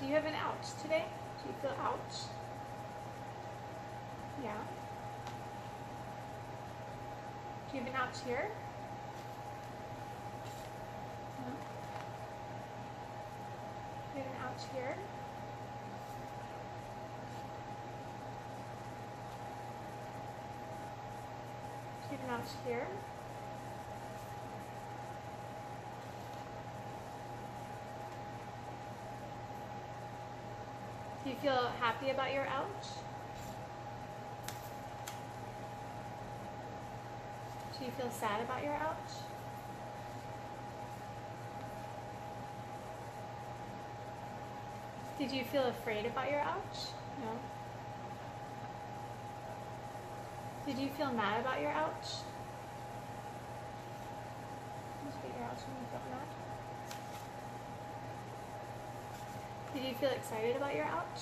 Do you have an ouch today? Do you feel ouch? Yeah. Do you have an ouch here? No. Do you have an ouch here? Do you have an ouch here? Do you feel happy about your ouch? Do you feel sad about your ouch? Did you feel afraid about your ouch? No. Did you feel mad about your ouch? Your ouch when you felt mad? you feel excited about your ouch?